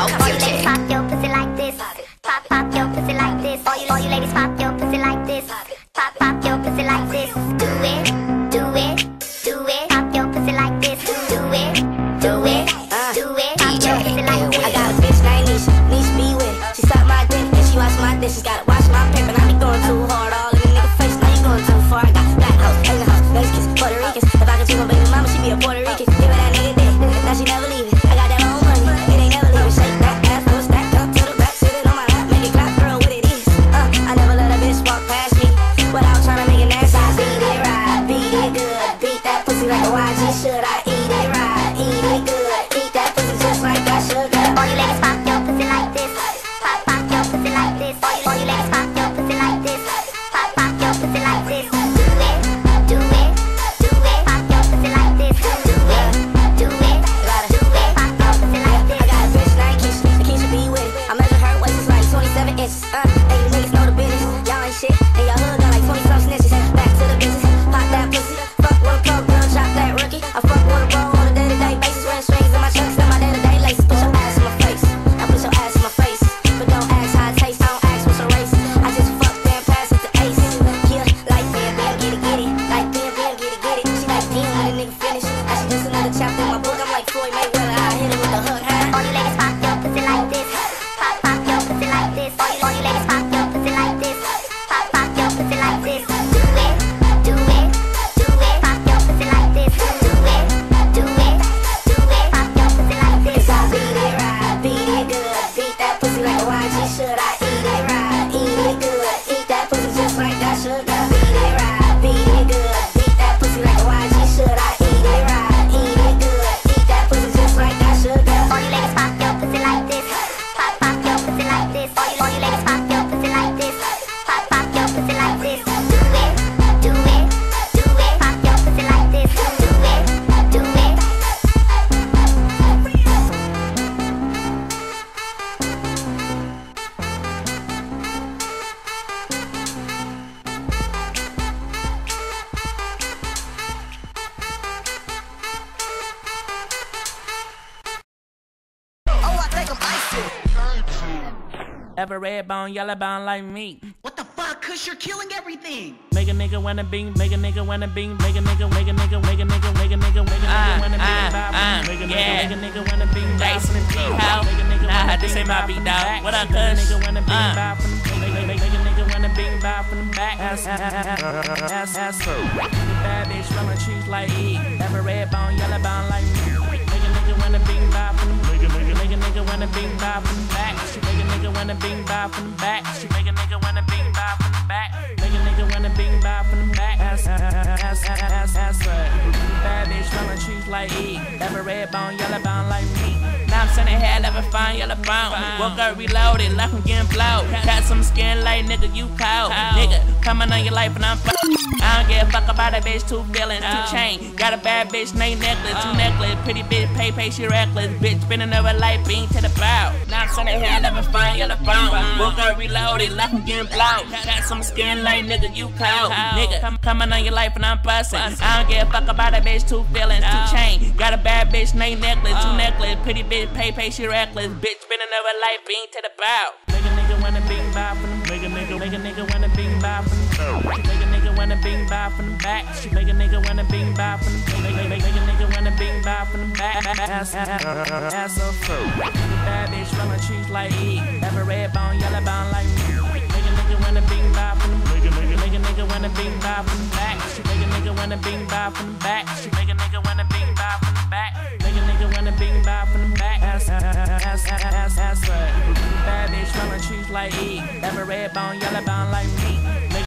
You ladies pop your pussy like this. Pop, pop your pussy like this. All you, all you ladies pop your pussy like this. Pop, pop your beat that pussy like a Ever red bone, yellow bone like me. What the fuck? Cause you're killing everything. Make a nigga wanna bing, make a nigga wanna bing, make a nigga, make a nigga, make a nigga, make a nigga, make a nigga wanna bing, uh, bop, make a nigga, yeah. make a nigga wanna bing, bop, Jason and make a P-How. nigga Nah, wanna this bing, ain't my bop, beat, from dog. the back. What up, Make a cuz? nigga wanna bing, Uh. bop, from the- make- make- make- make a nigga wanna bing, bop, from the back. Ass, ass, ass, ass, ass, so. Bad bitch from the trees like E. Ever red bone, yellow bone like me. Make a nigga wanna bing, bop, from the- bing, from the back. She make a nigga wanna bing, bop, from the back. Make a nigga wanna bing, bop, from the back. Ass, ass, ass, ass. Bad bitch the trees like E. Ever red bone, yellow bone like me. Now I'm sending head, never find yellow bone. Woke up reloaded, like I'm getting blowed. Got some skin like nigga, you cold. Nigga, coming on your life and I'm f- I don't give a fuck about a bitch, two feelings, two chain. Got a bad bitch named necklace, two necklace. Pretty bitch, pay, pay, she reckless. Bitch, spinning over light beam to the bow. Now I'm sending head, never find yellow bone. Woke up reloaded, like I'm getting blowed. Got some skin like nigga, you cold. Nigga, come, coming on your life and I'm busting. I don't give a fuck about a bitch, two feelings, two chain. Got a bad bitch named necklace, two uh. necklace. Pretty bitch, pay, pay, she reckless. Bitch, spinning over light beam to the bow. Make a nigga wanna bing bop from the make a nigga, make a nigga wanna bing bop from the She make a nigga wanna bing bop from the back. She make a nigga wanna bing bop from the make, make, make, make a nigga wanna bing bop from the back. Ass, ass, ass so fruit. Bad bitch from the trees like E. Ever red bone, yellow bone like me. Make a nigga bing from the back. She make a nigga wanna bing bop from the back. She make a nigga wanna bing bop from the back. Make a nigga wanna bing bop from the back. Ass, ass, ass, ass, ass. Bad bitch the trees like E. Ever red bone, yellow bone like me.